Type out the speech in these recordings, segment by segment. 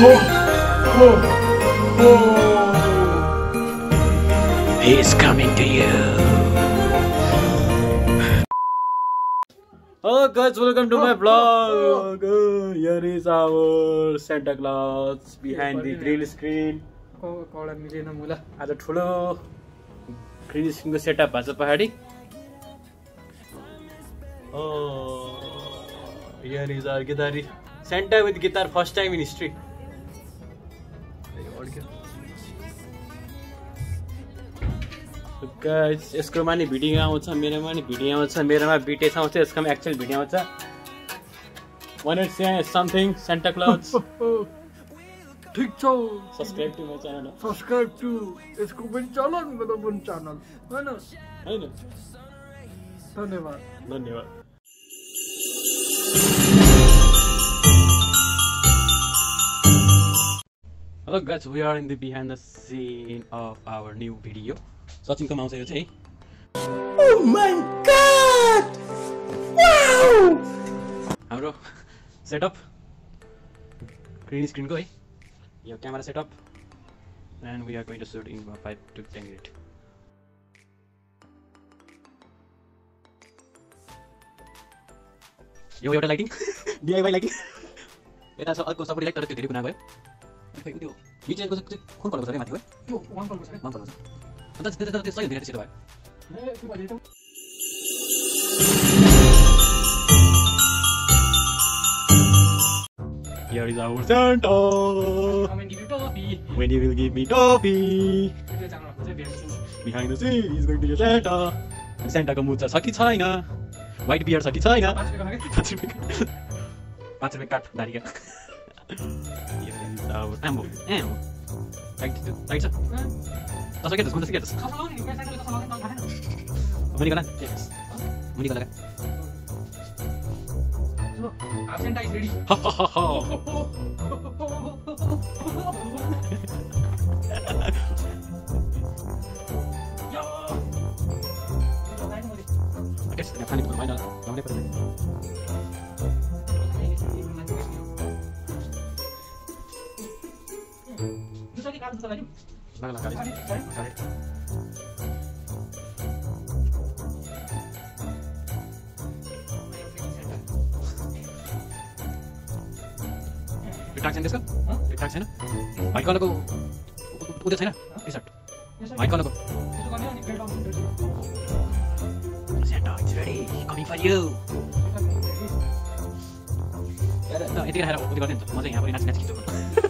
He is coming to you. Hello guys, welcome to my vlog. Uh, Here is our Santa Claus behind the green screen. आज ठुलो green स्क्रिनको setup भएको छ पहाडी here is our गिटारी Santa with guitar first time in history Guys, यसकोमा नि video आउँछ मेरोमा नि भिडियो आउँछ मेरोमा बिटेस आउँछ यसकोमा एक्चुअल भिडियो आउँछ। वान से समथिङ सेन्टा क्लाउज ठिक छ। Subscribe to my channel subscribe to यसको पनि च्यानल मेरो पनि च्यानल होइन? होइन। धन्यवाद। धन्यवाद। Hello guys, we are in the behind the scene of our new video. सचिनको आउँछ यो चाहिँ हाम्रो सेटअप ग्रिन स्क्रिनको है यो camera setup and we are going to shoot in five to ten minute यो एउटा लाइटिङ डिआइवाई लाइटिङ यता छ अर्को सपोर्ट लाइट तर त्यो धेरै गुना गयो खै त्यो यो चाहिँ कुन कलरको छ माथि है वान छ छ अन्त त्यो सही हुँदैन सेतो भयो। Here is our Santa. Come and give you toffee. When you will give me toffee. Behind the scene is going to be a Santa. सेन्टाको मुजा छ कि छैन वाइट बियर छ कि छैन पाँच रुपियाँ काट दारीका Here Oke, setidaknya paling dimulai adalah. छैन त्यसको टाक छैन व्हाइट कलरको उयो छैन टी सर्ट व्हाइट कलरको यति राखेर उयो गर्ने म चाहिँ यहाँबाट नाच नाच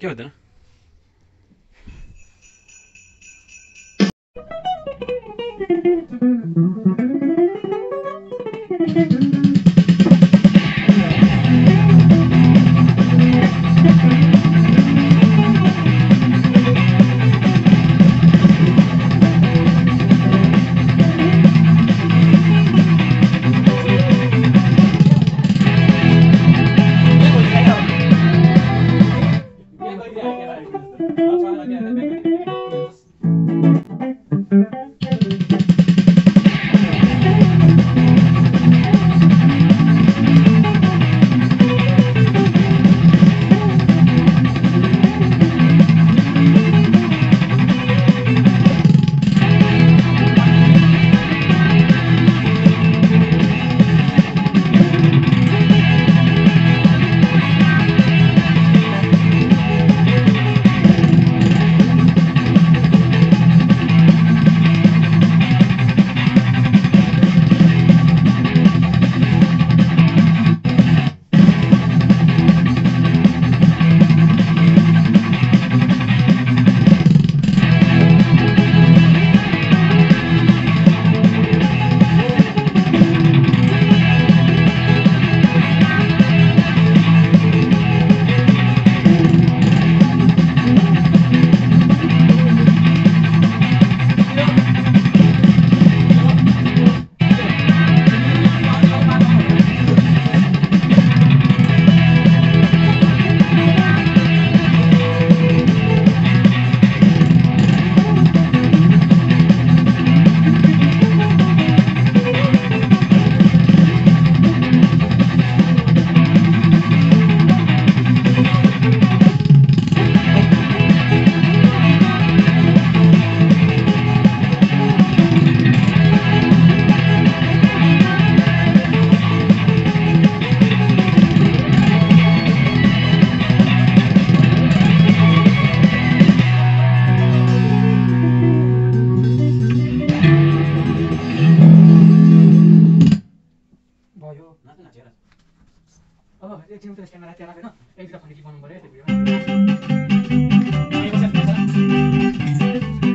Gördün? Thank you. I'll try it again. भयो। एकछिन त क्यामेरा त्यहाँ राखेर एक दुईवटा खनिकी बनाउनु पऱ्यो त्यो भिडियोमा।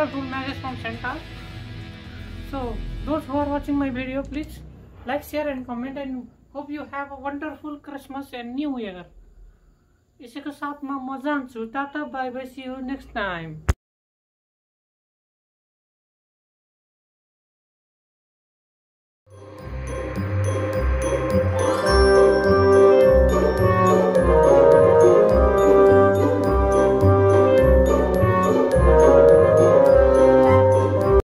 wonderful message from Santa. So those who are watching my video, please like, share and comment and hope you have a wonderful Christmas and New Year. इसी के साथ मैं मजा आंसू tata bye bye see you next